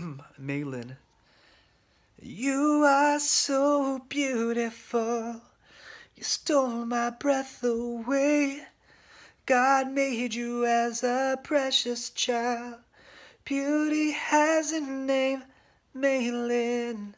Maylin, You are so beautiful. You stole my breath away. God made you as a precious child. Beauty has a name, Maylin.